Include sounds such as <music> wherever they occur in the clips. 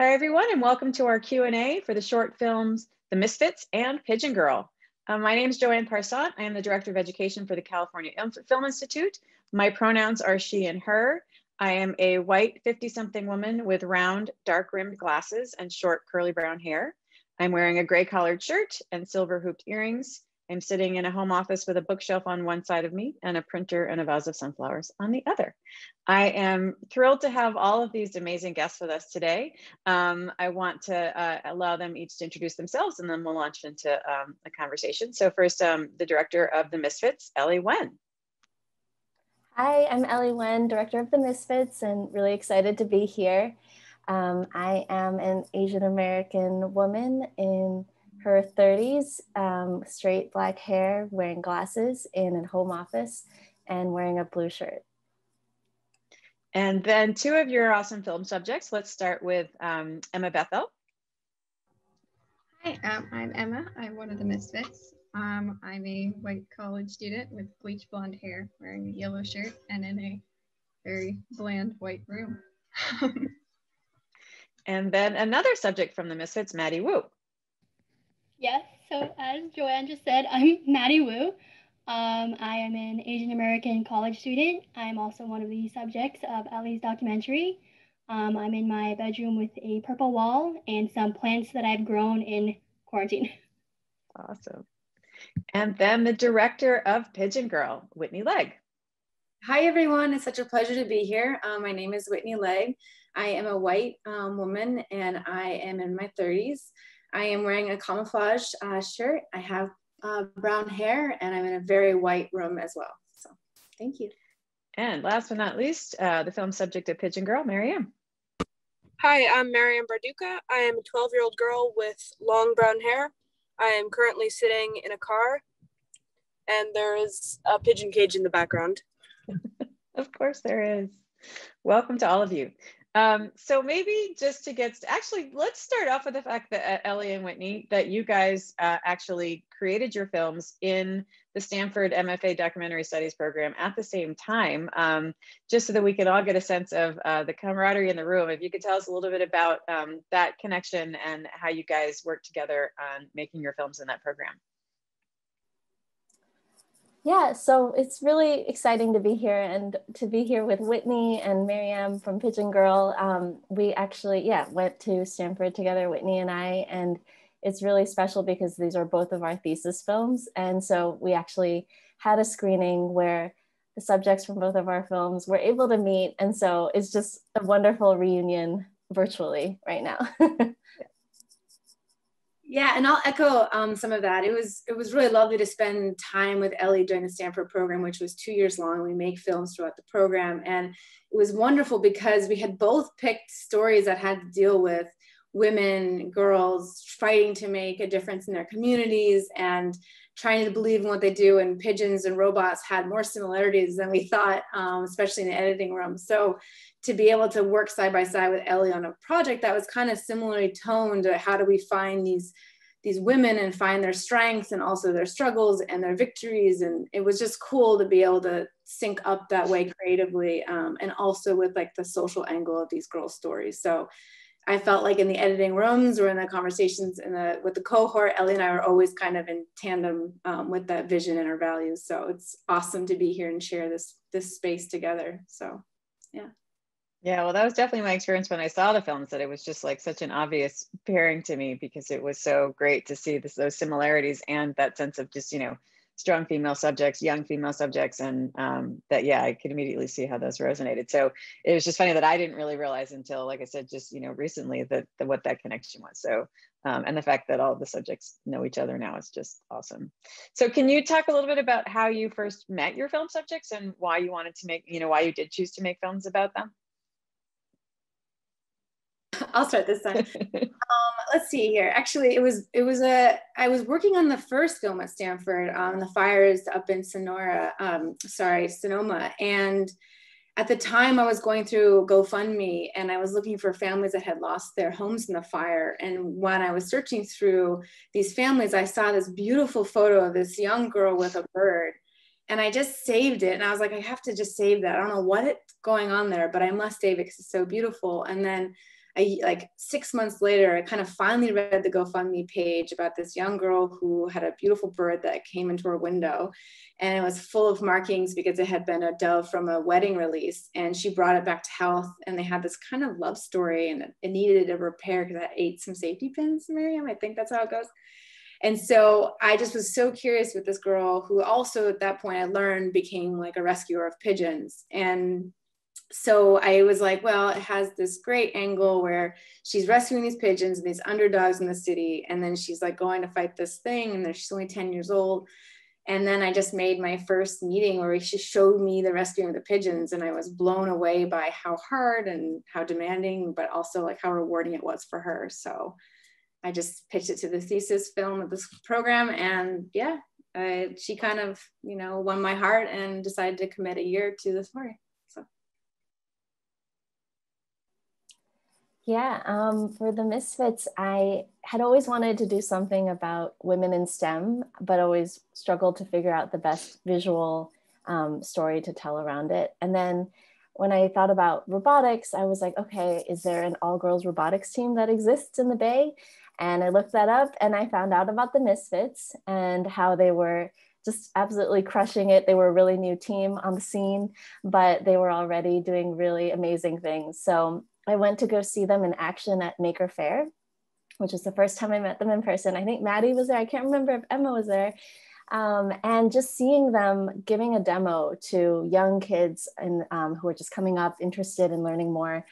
Hi, everyone, and welcome to our Q&A for the short films The Missfits and Pigeon Girl. Um, my name is Joanne Parsont. I am the Director of Education for the California Film Institute. My pronouns are she and her. I am a white 50-something woman with round, dark-rimmed glasses and short curly brown hair. I'm wearing a gray collared shirt and silver hooped earrings. I'm sitting in a home office with a bookshelf on one side of me and a printer and a vase of sunflowers on the other. I am thrilled to have all of these amazing guests with us today. Um, I want to uh, allow them each to introduce themselves and then we'll launch into um, a conversation. So first, um, the director of The Missfits, Ellie Wen. Hi, I'm Ellie Wen, director of The Missfits and really excited to be here. Um, I am an Asian American woman in her 30s, um, straight black hair, wearing glasses in a home office, and wearing a blue shirt. And then two of your awesome film subjects. Let's start with um, Emma Bethel. Hi, um, I'm Emma. I'm one of the Missfits. Um, I'm a white college student with bleach blonde hair, wearing a yellow shirt, and in a very bland white room. <laughs> and then another subject from the Missfits, Maddie Woo. Yes, so as Joanne just said, I'm <laughs> Maddie Woo. Um, I am an Asian American college student. I'm also one of the subjects of Ellie's documentary. Um, I'm in my bedroom with a purple wall and some plants that I've grown in quarantine. <laughs> Awesome. And then the director of Pigeon Girl, Whitney Legge. Hi, everyone. It's such a pleasure to be here. Um, my name is Whitney Legge. I am a white um, woman and I am in my 30s. I am wearing a camouflage uh, shirt. I have uh, brown hair and I'm in a very white room as well. So thank you. And last but not least, uh, the film subject of Pigeon Girl, Maryam. Hi, I'm Maryam Barduka. I am a 12 year old girl with long brown hair. I am currently sitting in a car and there is a pigeon cage in the background. <laughs> of course, there is. Welcome to all of you. Um, so maybe just to get actually, let's start off with the fact that uh, Ellie and Whitney, that you guys uh, actually created your films in the Stanford MFA Documentary Studies program at the same time, um, just so that we can all get a sense of uh, the camaraderie in the room. If you could tell us a little bit about um, that connection and how you guys worked together on making your films in that program. Yeah, so it's really exciting to be here and to be here with Whitney and Maryam from Pigeon Girl. Um, we actually, yeah, went to Stanford together, Whitney and I, and it's really special because these are both of our thesis films. And so we actually had a screening where the subjects from both of our films were able to meet. And so it's just a wonderful reunion virtually right now. <laughs> Yeah, and I'll echo um, some of that. It was it was really lovely to spend time with Ellie during the Stanford program, which was two years long. We make films throughout the program, and it was wonderful because we had both picked stories that had to deal with women, girls fighting to make a difference in their communities and trying to believe in what they do. And pigeons and robots had more similarities than we thought, um, especially in the editing room. So to be able to work side by side with Ellie on a project that was kind of similarly toned to how do we find these these women and find their strengths and also their struggles and their victories and it was just cool to be able to sync up that way creatively um, and also with like the social angle of these girls stories so i felt like in the editing rooms or in the conversations in the with the cohort ellie and i were always kind of in tandem um, with that vision and our values so it's awesome to be here and share this this space together so yeah yeah, well, that was definitely my experience when I saw the films. That it was just like such an obvious pairing to me because it was so great to see this, those similarities and that sense of just you know strong female subjects, young female subjects, and um, that yeah, I could immediately see how those resonated. So it was just funny that I didn't really realize until, like I said, just you know recently that, that what that connection was. So um, and the fact that all the subjects know each other now is just awesome. So can you talk a little bit about how you first met your film subjects and why you wanted to make, you know, why you did choose to make films about them? <laughs> I'll start this time. <laughs> um, let's see here. Actually, it was it was a I was working on the first film at Stanford on the fires up in Sonora. Um, sorry, Sonoma, and at the time I was going through GoFundMe and I was looking for families that had lost their homes in the fire. And when I was searching through these families, I saw this beautiful photo of this young girl with a bird. And I just saved it. And I was like, I have to just save that. I don't know what it's going on there, but I must save it because it's so beautiful. And then I, like six months later, I kind of finally read the GoFundMe page about this young girl who had a beautiful bird that came into her window. And it was full of markings because it had been a dove from a wedding release. And she brought it back to health. And they had this kind of love story, and it needed a repair because it ate some safety pins, Maryam. I think that's how it goes. And so I just was so curious with this girl who also at that point I learned became like a rescuer of pigeons. And so I was like, well, it has this great angle where she's rescuing these pigeons and these underdogs in the city. And then she's like going to fight this thing, and she's only 10 years old. And then I just made my first meeting where she showed me the rescuing of the pigeons, and I was blown away by how hard and how demanding, but also like how rewarding it was for her. So I just pitched it to the thesis film of this program, and yeah, uh, she kind of you know won my heart and decided to commit a year to the story. Yeah, um, for the Missfits, I had always wanted to do something about women in STEM, but always struggled to figure out the best visual um, story to tell around it. And then when I thought about robotics, I was like, okay, is there an all girls robotics team that exists in the Bay? And I looked that up and I found out about the Missfits and how they were just absolutely crushing it. They were a really new team on the scene, but they were already doing really amazing things. So I went to go see them in action at Maker Faire, which was the first time I met them in person. I think Maddie was there. I can't remember if Emma was there. Um, and just seeing them giving a demo to young kids and um, who are just coming up interested in learning more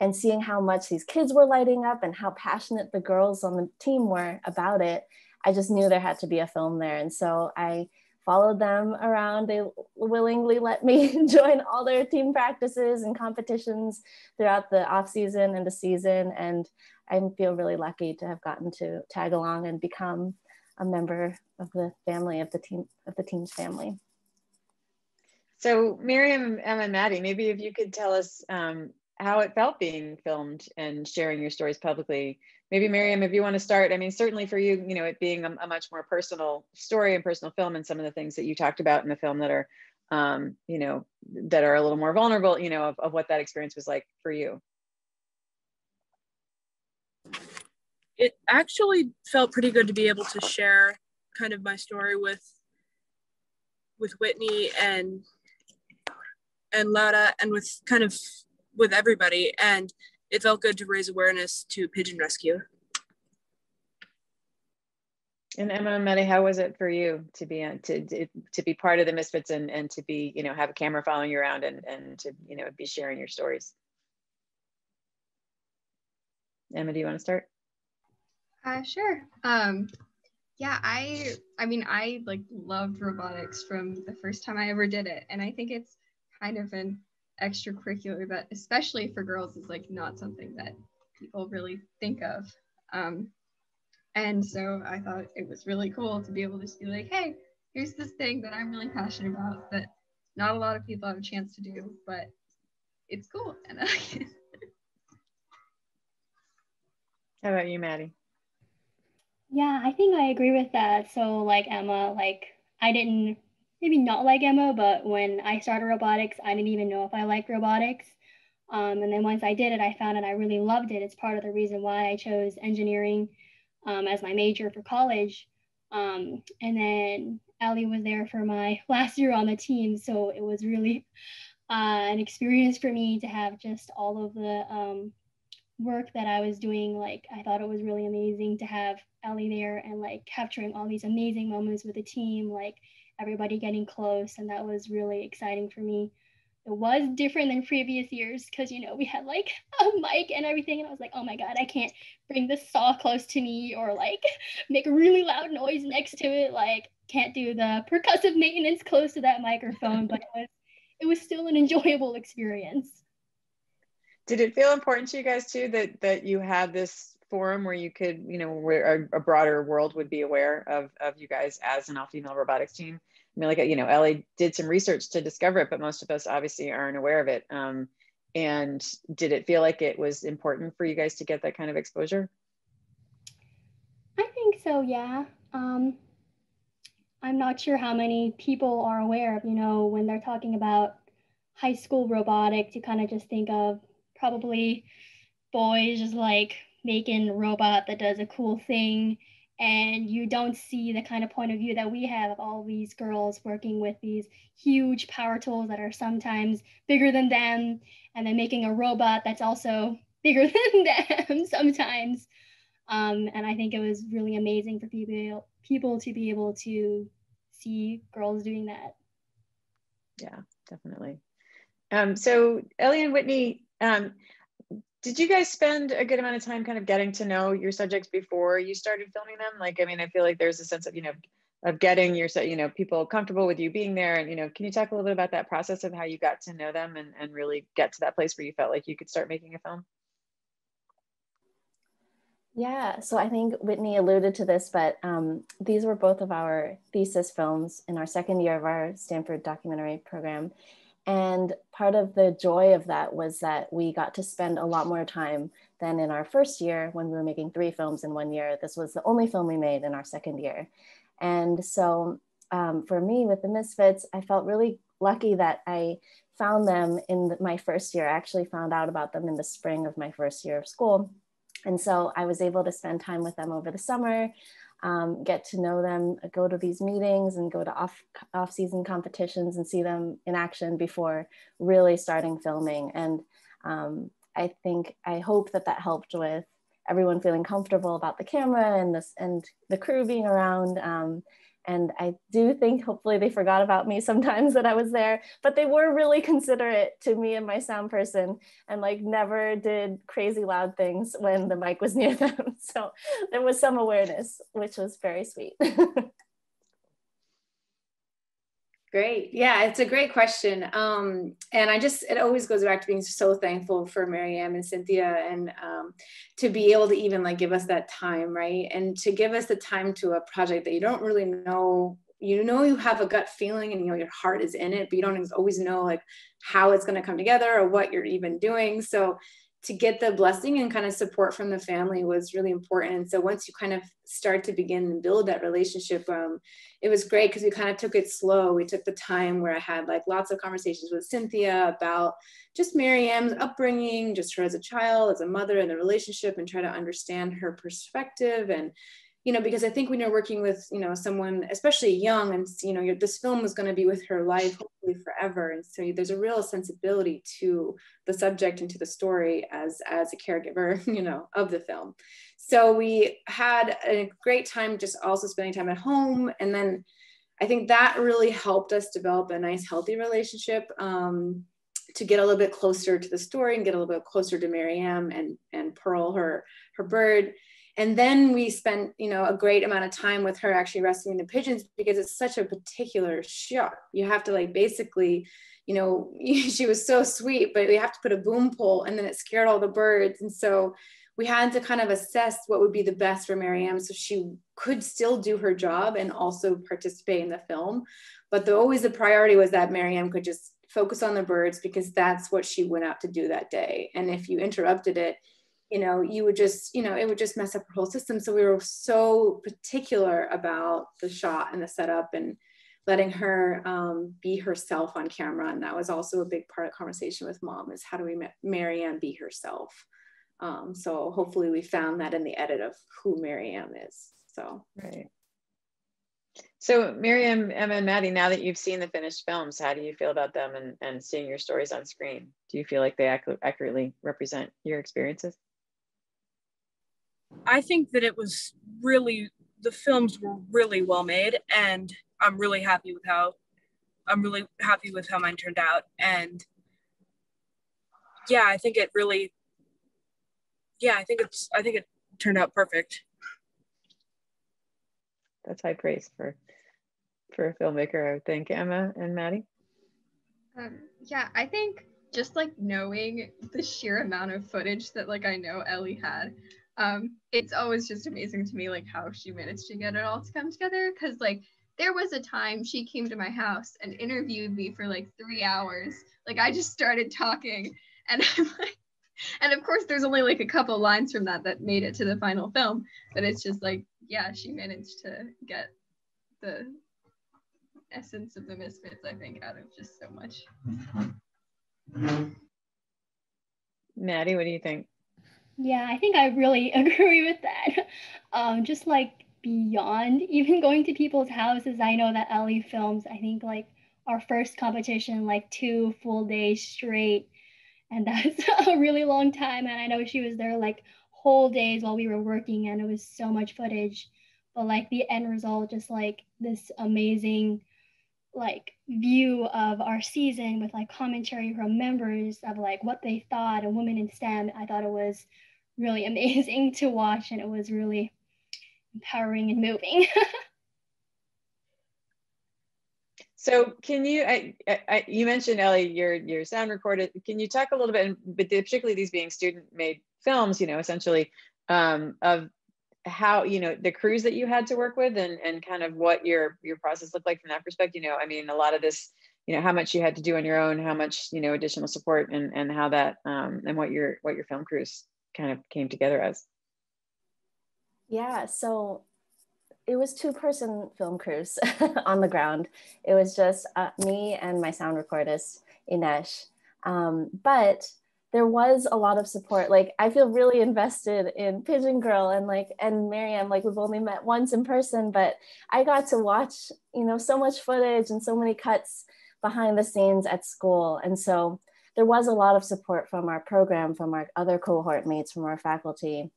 and seeing how much these kids were lighting up and how passionate the girls on the team were about it i just knew there had to be a film there and so i followed them around. They willingly let me <laughs> join all their team practices and competitions throughout the off season and the season. And I feel really lucky to have gotten to tag along and become a member of the family of the team of the team's family. So Maryam, Emma, and Maddie, maybe if you could tell us um, how it felt being filmed and sharing your stories publicly maybe Maryam, if you want to start, I mean, certainly for you, you know, it being a, a, much more personal story and personal film and some of the things that you talked about in the film that are, um, you know, that are a little more vulnerable, you know, of, of what that experience was like for you. It actually felt pretty good to be able to share kind of my story with with Whitney and and Laura and with kind of with everybody and it felt good to raise awareness to pigeon rescue. And Emma and Maddie, how was it for you to be to to be part of the Misfits and and to be you know have a camera following you around and and to you know be sharing your stories? Emma, do you want to start? Uh, sure. Um, yeah, I I mean I like loved robotics from the first time I ever did it, and I think it's kind of an extracurricular that especially for girls is like not something that people really think of. Um, and so i thought it was really cool to be able to just be like hey here's this thing that i'm really passionate about that not a lot of people have a chance to do but it's cool. <laughs> And how about you maddie? Yeah i think i agree with that. So like emma like i didn't maybe not like Emma, but when I started robotics, I didn't even know if I liked robotics. Um, and then once I did it, I found it I really loved it. It's part of the reason why I chose engineering um, as my major for college. Um, and then Ellie was there for my <laughs> last year on the team. So it was really <laughs> uh, an experience for me to have just all of the um, work that I was doing. Like, I thought it was really amazing to have Ellie there and like capturing all these amazing moments with the team. Like, everybody getting close and that was really exciting for me. It was different than previous years because you know we had like <laughs> a mic and everything and i was like oh my god i can't bring the saw close to me or like <laughs> make a really loud noise next to it like can't do the percussive maintenance close to that microphone but it was it was still an enjoyable experience. Did it feel important to you guys too that that you had this forum where you could, you know, where a, broader world would be aware of, of you guys as an all-female robotics team. I mean, like, you know, Ellie did some research to discover it, but most of us obviously aren't aware of it. Um, and did it feel like it was important for you guys to get that kind of exposure? I think so, yeah. Um, I'm not sure how many people are aware of, you know, when they're talking about high school robotics, you kind of just think of probably boys just like making robot that does a cool thing and you don't see the kind of point of view that we have of all these girls working with these huge power tools that are sometimes bigger than them and then making a robot that's also <laughs> bigger than them <laughs> sometimes. Um, and i think it was really amazing for people people to be able to see girls doing that. Yeah definitely. Um, so ellie and whitney um, did you guys spend a good amount of time kind of getting to know your subjects before you started filming them? Like, I mean, I feel like there's a sense of, you know, of getting your, you know, people comfortable with you being there. And, you know, can you talk a little bit about that process of how you got to know them and, and really get to that place where you felt like you could start making a film? Yeah, so I think Whitney alluded to this, but um, these were both of our thesis films in our second year of our Stanford documentary program. And part of the joy of that was that we got to spend a lot more time than in our first year when we were making three films in one year. This was the only film we made in our second year. And so um, for me with the Missfits, I felt really lucky that I found them in my first year. I actually found out about them in the spring of my first year of school. And so I was able to spend time with them over the summer um, get to know them, go to these meetings and go to off, off season competitions and see them in action before really starting filming. And um, I think, I hope that that helped with everyone feeling comfortable about the camera and this and the crew being around um, and I do think hopefully they forgot about me <laughs> sometimes that I was there, but they were really considerate to me and my sound person and like never did crazy loud things when the mic was near <laughs> them. So there was some awareness, which was very sweet. <laughs> Great. Yeah, it's a great question. Um, and I just, it always goes back to being so thankful for Maryam and Cynthia and um, to be able to even like give us that time, right? And to give us the time to a project that you don't really know, you know, you have a gut feeling and you know your heart is in it, but you don't always know like how it's going to come together or what you're even doing. So to get the blessing and kind of support from the family was really important. So once you kind of start to begin and build that relationship, um, it was great because we kind of took it slow. We took the time where I had like lots of conversations with Cynthia about just Maryam's upbringing, just her as a child, as a mother, and the relationship, and try to understand her perspective and you know, because I think when you're working with, you know, someone, especially young, and you know, this film is going to be with her life hopefully forever, and so there's a real sensibility to the subject and to the story as as a caregiver, <laughs> you know, of the film. So we had a great time just also spending time at home, and then I think that really helped us develop a nice, healthy relationship. Um, to get a little bit closer to the story and get a little bit closer to Maryam and and Pearl, her her bird and then we spent you know a great amount of time with her actually rescuing the pigeons because it's such a particular shot you have to like basically you know <laughs> she was so sweet but we have to put a boom pole and then it scared all the birds. And so we had to kind of assess what would be the best for Maryam so she could still do her job and also participate in the film. But the, always the priority was that Maryam could just focus on the birds because that's what she went out to do that day. And if you interrupted it you know, you would just, you know, it would just mess up her whole system. So we were so particular about the shot and the setup and letting her um, be herself on camera. And that was also a big part of conversation with mom is how do we make Maryam be herself? Um, so hopefully we found that in the edit of who Maryam is. So right. So Maryam, Emma, and Maddie, now that you've seen the finished films, how do you feel about them and, and seeing your stories on screen? Do you feel like they ac accurately represent your experiences? I think that it was really the films were really well made, and I'm really happy with how I'm really happy with how mine turned out. And yeah, I think it really yeah, I think it's I think it turned out perfect. That's high praise for for a filmmaker, I would think. Emma and Maddie? Um, yeah, I think just like knowing the sheer amount of footage that like I know Ellie had, um, it's always just amazing to me like how she managed to get it all to come together because like there was a time she came to my house and interviewed me for like three hours. Like i just started talking and <laughs> i'm like and of course there's only like a couple lines from that that made it to the final film but it's just like yeah she managed to get the essence of the missfits i think out of just so much. Maddie what do you think Yeah, I think I really <laughs> agree with that. Um, just like beyond even going to people's houses, I know that Ellie films, I think like our first competition, like two full days straight. And <laughs> that's a really long time. And I know she was there like whole days while we were working, and it was so much footage. But like the end result, just like this amazing like view of our season with like commentary from members of like what they thought of women in STEM. I thought it was really amazing <laughs> to watch and it was really empowering and moving. <laughs> so can you, I, I, you mentioned Ellie, your, your sound recorded. Can you talk a little bit, but particularly these being student made films, you know, essentially um, of how you know the crews that you had to work with and and kind of what your your process looked like from that perspective you know i mean a lot of this you know how much you had to do on your own how much you know additional support and and how that um and what your what your film crews kind of came together as yeah so it was two person film crews <laughs> on the ground it was just uh, me and my sound recordist inesh um, but there was a lot of support. Like I feel really invested in Pigeon Girl and like and Maryam. Like we've only met once in person, but I got to watch, you know, so much footage and so many cuts behind the scenes at school. And so there was a lot of support from our program, from our other cohort mates, from our faculty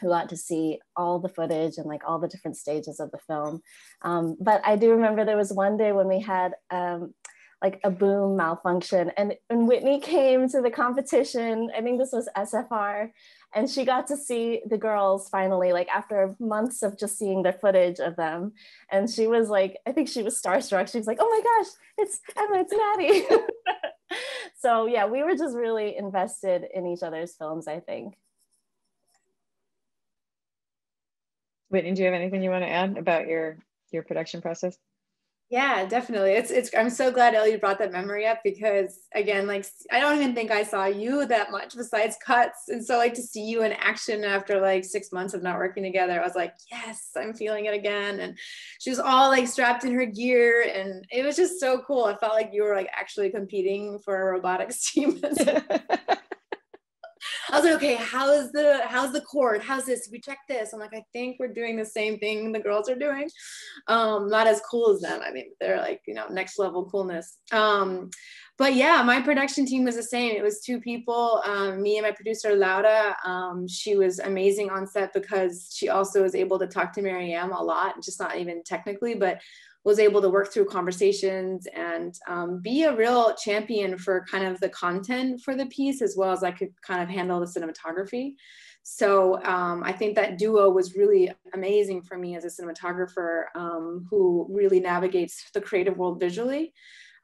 who got to see all the footage and like all the different stages of the film. Um, but I do remember there was one day when we had um, like a boom malfunction. And, and Whitney came to the competition, I think this was SFR, and she got to see the girls finally, like after months of just seeing the footage of them. And she was like, I think she was starstruck. She was like, oh my gosh, it's Emma, it's Maddie. <laughs> so yeah, we were just really invested in each other's films, I think. Whitney, do you have anything you want to add about your your production process? Yeah, definitely. It's it's I'm so glad Ellie brought that memory up because again, like I don't even think I saw you that much besides cuts. And so like to see you in action after like six months of not working together, I was like, yes, I'm feeling it again. And she was all like strapped in her gear and it was just so cool. I felt like you were like actually competing for a robotics <laughs> team. <laughs> <laughs> <laughs> I was like, okay, how's the how's the cord? How's this? We check this. I'm like, I think we're doing the same thing the girls are doing. Um, not as cool as them. I mean, they're like, you know, next level coolness. Um, but yeah, my production team was the same. It was two people, um, me and my producer Laura. Um, she was amazing on set because she also was able to talk to Maryam a lot, just not even technically, but was able to work through conversations and um, be a real champion for kind of the content for the piece as well as I could kind of handle the cinematography. So um, I think that duo was really amazing for me as a cinematographer um, who really navigates the creative world visually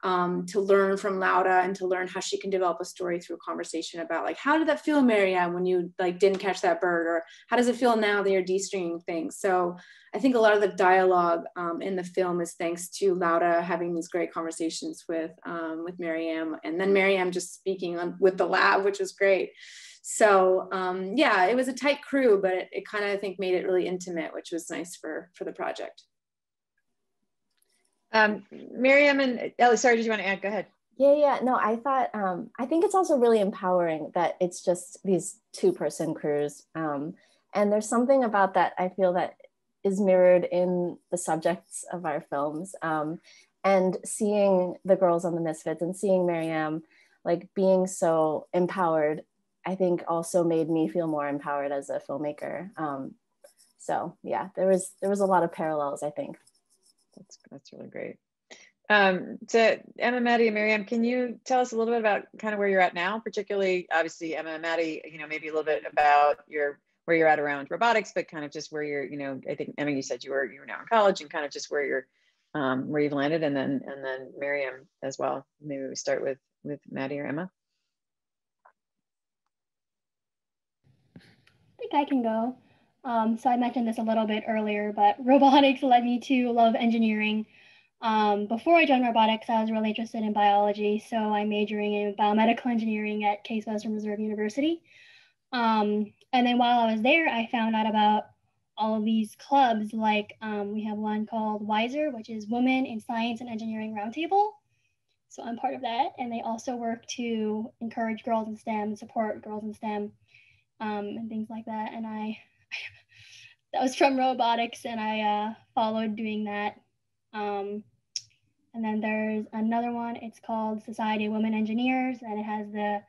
um, to learn from Laura and to learn how she can develop a story through a conversation about like how did that feel, Maryam, when you like didn't catch that bird, or how does it feel now that you're de-stringing things? So I think a lot of the dialogue um, in the film is thanks to Laura having these great conversations with um, with Maryam, and then Maryam just speaking on, with the lab, which was great. So um, yeah, it was a tight crew, but it, it kind of I think made it really intimate, which was nice for for the project. Um, Maryam and Ellie, sorry, did you want to add? Go ahead. Yeah, yeah. No, I thought, um, I think it's also really empowering that it's just these two person crews. Um, and there's something about that I feel that is mirrored in the subjects of our films. Um, and seeing the girls on the Missfits and seeing Maryam like being so empowered, I think also made me feel more empowered as a filmmaker. Um, so yeah, there was there was a lot of parallels, I think. That's that's really great. Um, to Emma, Maddie, and Maryam, can you tell us a little bit about kind of where you're at now, particularly obviously Emma and Maddie, you know, maybe a little bit about your where you're at around robotics, but kind of just where you're, you know, I think Emma, you said you were you were now in college and kind of just where you're um, where you've landed, and then and then Maryam as well. Maybe we start with with Maddie or Emma. I think I can go. Um, so I mentioned this a little bit earlier, but <laughs> robotics led me to love engineering. Um, before I joined robotics, I was really interested in biology, so I'm majoring in biomedical engineering at Case Western Reserve University. Um, and then while I was there, I found out about all of these clubs. Like um, we have one called WISER, which is Women in Science and Engineering Roundtable. So I'm part of that, and they also work to encourage girls in STEM, support girls in STEM. um, and things like that. And I, that was from robotics, and I uh, followed doing that. Um, and then there's another one. It's called Society of Women Engineers, and it has the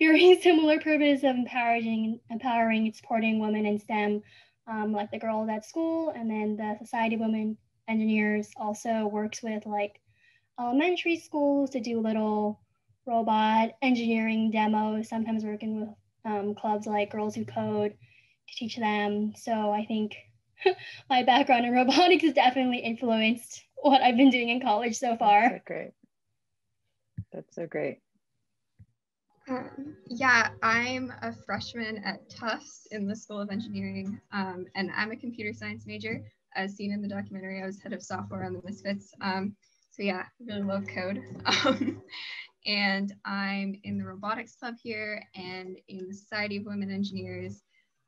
very <laughs> similar purpose of empowering, empowering, and supporting women in STEM, um, like the girls at school. And then the Society of Women Engineers also works with like elementary schools to do little robot engineering demos. Sometimes working with um, clubs like Girls Who Code to teach them. So I think <laughs> my background in <laughs> robotics has definitely influenced what I've been doing in college so far. That's so great. That's so great. Um, yeah, I'm a freshman at Tufts in the School of Engineering, um, and I'm a computer science major. As seen in the documentary, I was head of software on the Missfits. Um, so yeah, I really love code. <laughs> Um, and I'm in the robotics club here and in the Society of Women Engineers.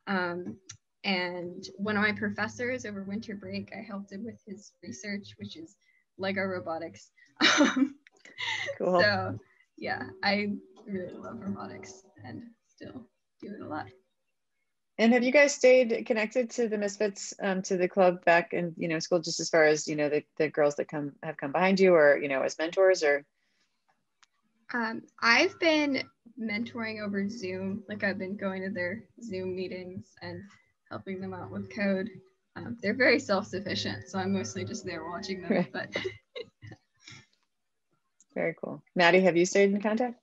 Um, and one of my professors over winter break, I helped him with his research, which is Lego robotics. <laughs> cool. So yeah, I really love robotics and still do it a lot. And have you guys stayed connected to the Missfits, um, to the club back in you know school, just as far as you know the, the girls that come have come behind you, or you know as mentors, or? Um, I've been mentoring over Zoom. Like I've been going to their Zoom meetings and helping them out with code. Um, they're very self-sufficient, so I'm mostly just there watching them. Right. But <laughs> very cool. Maddie, have you stayed in contact?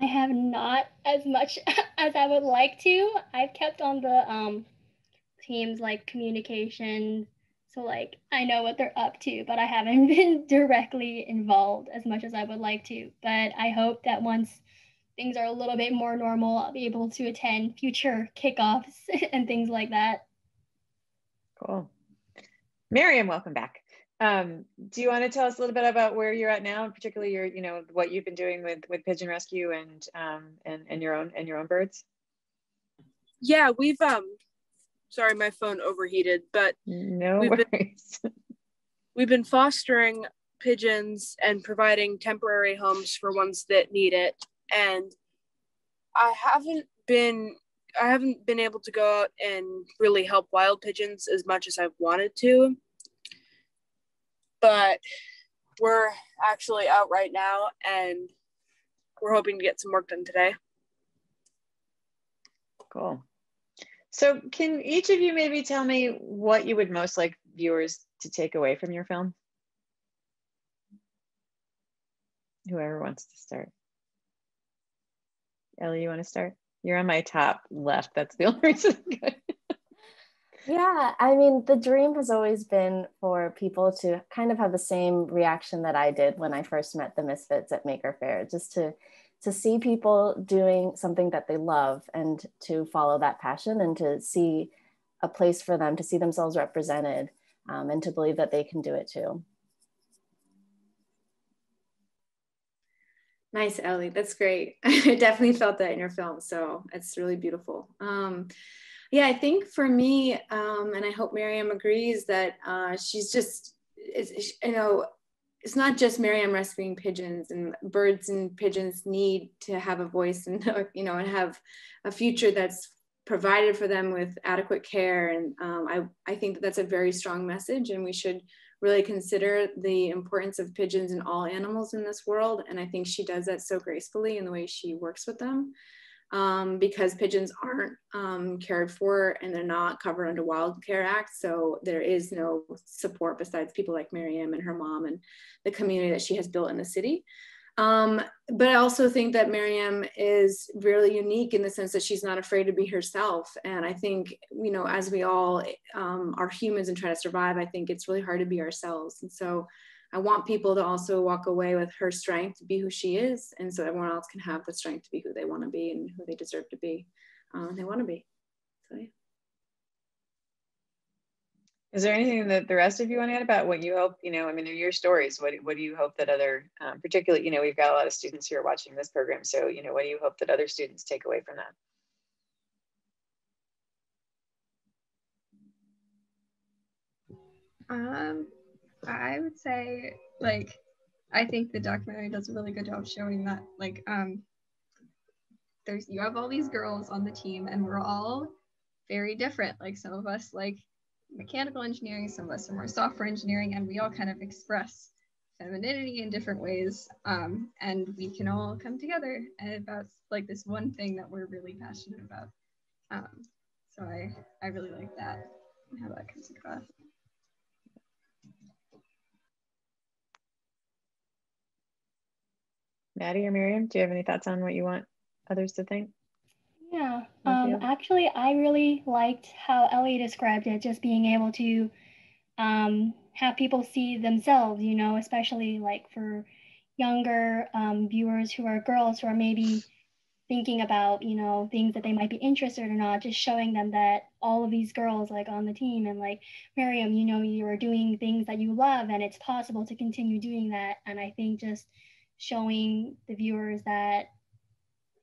I have not as much <laughs> as I would like to. I've kept on the um, teams like communication, so like I know what they're up to, but I haven't <laughs> been directly involved as much as I would like to. But I hope that once things are a little bit more normal, I'll be able to attend future kickoffs <laughs> and things like that. Cool. Maryam, welcome back. Um, do you want to tell us a little bit about where you're at now, and particularly your, you know, what you've been doing with with pigeon rescue and um, and and your own and your own birds? Yeah, we've um, sorry, my phone overheated, but no we've worries. Been, <laughs> we've been fostering pigeons and providing temporary homes for ones that need it, and I haven't been I haven't been able to go out and really help wild pigeons as much as I've wanted to but we're actually out right now and we're hoping to get some work done today. Cool. So can each of you maybe tell me what you would most like viewers to take away from your film? Whoever wants to start. Ellie, you want to start? You're on my top left. That's the <laughs> only reason. Yeah, I mean, the dream has always been for people to kind of have the same reaction that I did when I first met the Missfits at Maker Faire, just to to see people doing something that they love and to follow that passion and to see a place for them to see themselves represented um, and to believe that they can do it too. Nice, Ellie. That's great. <laughs> I definitely felt that in your film. So it's really beautiful. Um, yeah, I think for me, um, and I hope Maryam agrees that uh, she's just, you know, it's not just Maryam rescuing pigeons and birds and pigeons need to have a voice and, <laughs> you know, and have a future that's provided for them with adequate care. And um, I, I think that that's a very strong message and we should really consider the importance of pigeons and all animals in this world. And I think she does that so gracefully in the way she works with them um, because pigeons aren't um, cared for and they're not covered under Wild Care Act. So there is no support besides people like Maryam and her mom and the community that she has built in the city. Um, but I also think that Maryam is really unique in the sense that she's not afraid to be herself. And I think, you know, as we all um, are humans and try to survive, I think it's really hard to be ourselves. And so I want people to also walk away with her strength to be who she is. And so everyone else can have the strength to be who they want to be and who they deserve to be. Um, they want to be. So, yeah. Is there anything that the rest of you want to add about what you hope, you know, I mean, they're your stories, what, what do you hope that other, um, particularly, you know, we've got a lot of students who are watching this program. So, you know, what do you hope that other students take away from that? Um, I would say like I think the documentary does a really good job showing that like um there's you have all these girls on the team and we're all very different. Like some of us like mechanical engineering, some of us are more software engineering, and we all kind of express femininity in different ways. Um, and we can all come together about like this one thing that we're really passionate about. Um, so I, I really like that how that comes across. Maddie or Maryam, do you have any thoughts on what you want others to think? Yeah, um, actually, I really liked how Ellie described it, just being able to um, have people see themselves, you know, especially like for younger um, viewers who are girls who are maybe thinking about, you know, things that they might be interested or not, just showing them that all of these girls like on the team and like Maryam, you know, you are doing things that you love and it's possible to continue doing that. And I think just showing the viewers that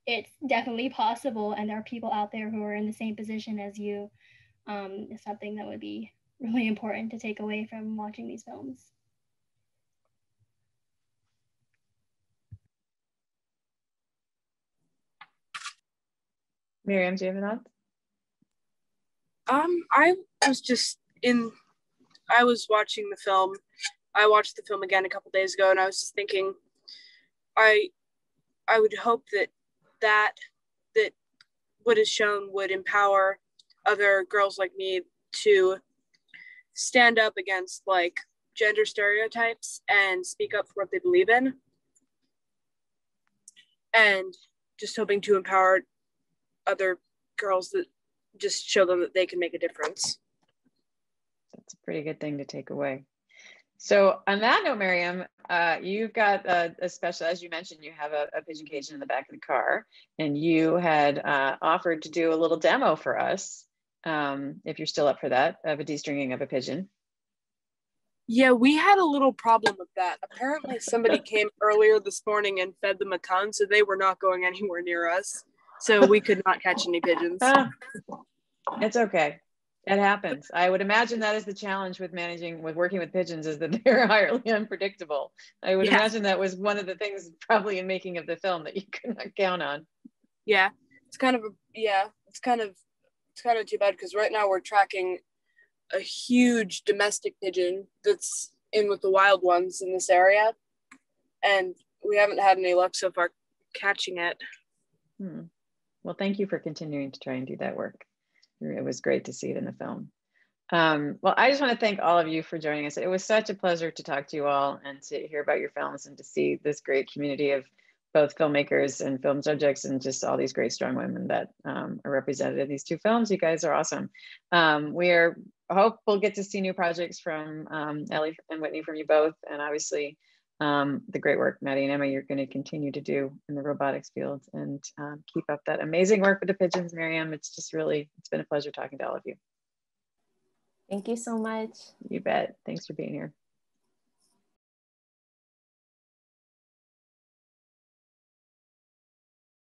it's definitely possible and there are people out there who are in the same position as you um, is something that would be <laughs> really important to take away from watching these films. Maryam, do you have thoughts? Um, I was just in, I was watching the film. I watched the film again a couple days ago, and I was just thinking, I, I would hope that that that what is shown would empower other girls like me to stand up against like gender stereotypes and speak up for what they believe in. And just hoping to empower other girls that just show them that they can make a difference. That's a pretty good thing to take away so on that note, Maryam, uh, you've got a, a, special, as you mentioned, you have a, a, pigeon cage in the back of the car, and you had uh, offered to do a little demo for us, um, if you're still up for that, of a de-stringing of a pigeon. Yeah, we had a little problem with that. Apparently, somebody <laughs> came earlier this morning and fed them a ton, so they were not going anywhere near us. So we could not catch any pigeons. Uh, <laughs> it's okay. It happens. I would imagine that is the challenge with managing, with working with pigeons, is that <laughs> they're highly unpredictable. I would yeah. imagine that was one of the things probably in making of the film that you <laughs> could not count on. Yeah, it's kind of a, yeah, it's kind of it's kind of too bad because right now we're tracking a huge domestic pigeon that's in with the wild ones in this area, and we haven't had any luck so far catching it. Hmm. Well, thank you for continuing to try and do that work it was great to see it in the film. Um, well, I just want to thank all of you for joining us. It was such a pleasure to talk to you all and to hear about your films and to see this great community of both filmmakers and film subjects and just all these great strong women that um, are represented in these two films. You guys are awesome. Um, we are hope we'll get to see new projects from um, Ellie and Whitney from you both, and obviously um, the great work, Maddie and Emma, you're going to continue to do in the robotics field and um, keep up that amazing work with the pigeons, Maryam. It's just really, it's been a pleasure talking to all of you. Thank you so much. You bet. Thanks for being here.